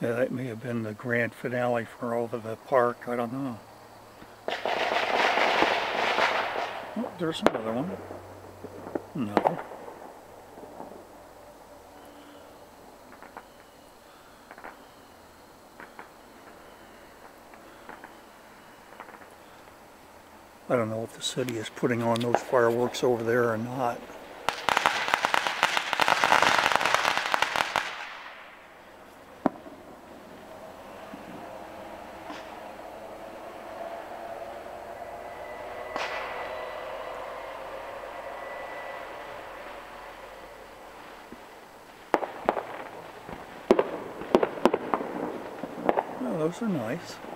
Yeah, that may have been the grand finale for over the park. I don't know. Oh, there's another one. No. I don't know if the city is putting on those fireworks over there or not. Those are nice.